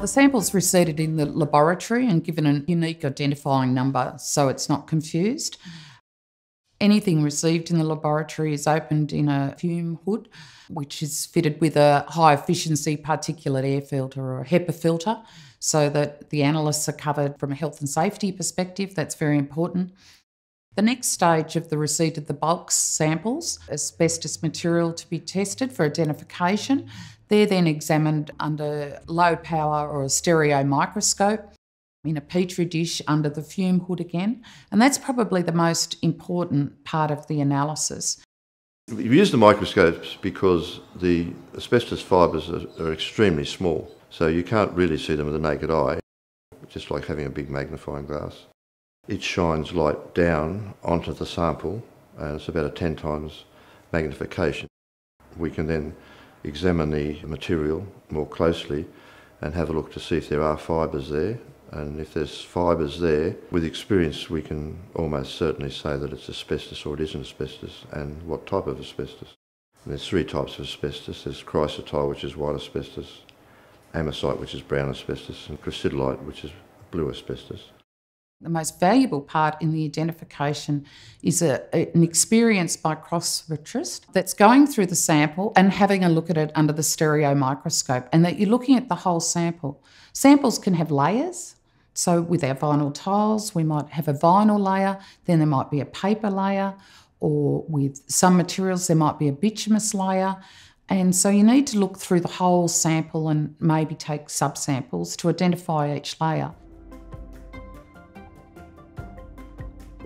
The sample's received in the laboratory and given a unique identifying number so it's not confused. Anything received in the laboratory is opened in a fume hood, which is fitted with a high efficiency particulate air filter or a HEPA filter, so that the analysts are covered from a health and safety perspective. That's very important. The next stage of the receipt of the bulk samples, asbestos material to be tested for identification. They're then examined under low power or a stereo microscope in a petri dish under the fume hood again. And that's probably the most important part of the analysis. We use the microscopes because the asbestos fibres are, are, extremely small, so you can't really see them with the naked eye, just like having a big magnifying glass. It shines light down onto the sample, and it's about a 10 times magnification. We can then examine the material more closely and have a look to see if there are fibres there. And if there's fibres there, with experience we can almost certainly say that it's asbestos or it isn't asbestos and what type of asbestos. And there's three types of asbestos. There's chrysotile, which is white asbestos, amosite, which is brown asbestos, and crocidolite, which is blue asbestos. The most valuable part in the identification is a, an experience by cross-retrist that's going through the sample and having a look at it under the stereo microscope, and that you're looking at the whole sample. Samples can have layers. So, with our vinyl tiles, we might have a vinyl layer, then there might be a paper layer, or with some materials, there might be a bituminous layer. And so, you need to look through the whole sample and maybe take subsamples to identify each layer.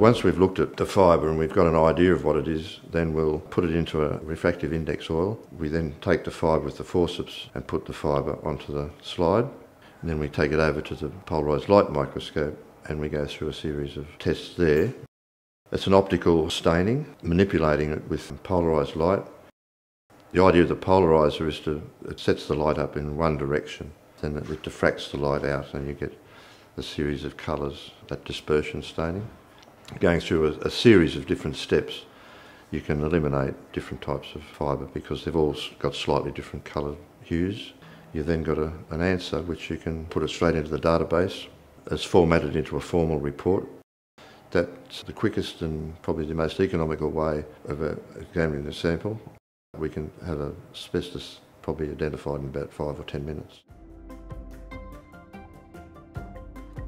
Once we've looked at the fibre and we've got an idea of what it is, then we'll put it into a refractive index oil. We then take the fibre with the forceps and put the fibre onto the slide. And then we take it over to the polarised light microscope and we go through a series of tests there. It's an optical staining, manipulating it with polarised light. The idea of the polariser is to, it sets the light up in one direction, then it diffracts the light out and you get a series of colours, that dispersion staining going through a, a series of different steps, you can eliminate different types of fibre because they've all got slightly different coloured hues. You've then got a, an answer which you can put it straight into the database. It's formatted into a formal report. That's the quickest and probably the most economical way of uh, examining the sample. We can have asbestos probably identified in about five or ten minutes.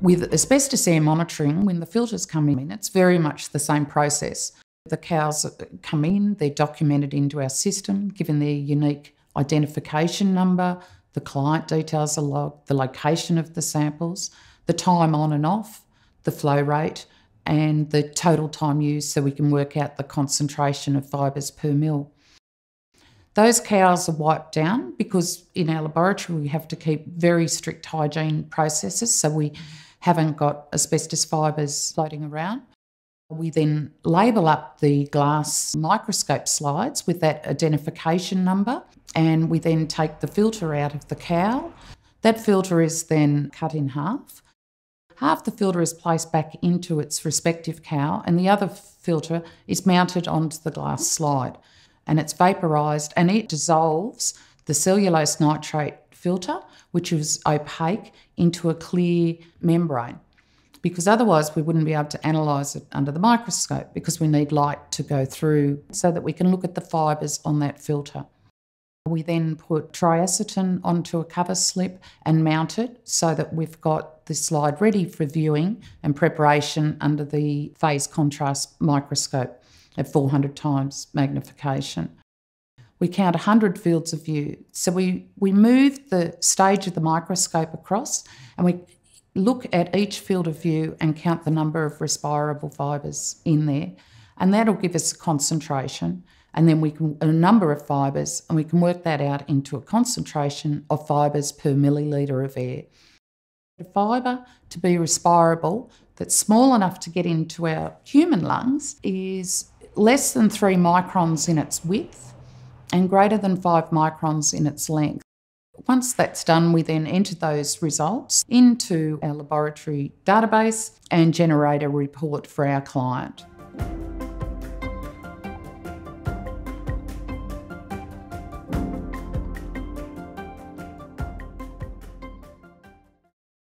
With asbestos air monitoring, when the filters come in, it's very much the same process. The cowls come in, they're documented into our system, given their unique identification number, the client details are logged, the location of the samples, the time on and off, the flow rate, and the total time used so we can work out the concentration of fibres per mil. Those cowls are wiped down because in our laboratory we have to keep very strict hygiene processes. So we haven't got asbestos fibres floating around. We then label up the glass microscope slides with that identification number, and we then take the filter out of the cowl. That filter is then cut in half. Half the filter is placed back into its respective cowl, and the other filter is mounted onto the glass slide. And it's vaporised and it dissolves the cellulose nitrate filter, which is opaque, into a clear membrane. Because otherwise, we wouldn't be able to analyse it under the microscope because we need light to go through so that we can look at the fibres on that filter. We then put triacetin onto a cover slip and mount it so that we've got the slide ready for viewing and preparation under the phase contrast microscope at 400 times magnification we count 100 fields of view. So we, we move the stage of the microscope across and we look at each field of view and count the number of respirable fibres in there. And that'll give us a concentration. And then we can, a number of fibres, and we can work that out into a concentration of fibres per millilitre of air. A fibre to be respirable that's small enough to get into our human lungs is less than three microns in its width and greater than five microns in its length. Once that's done, we then enter those results into our laboratory database and generate a report for our client.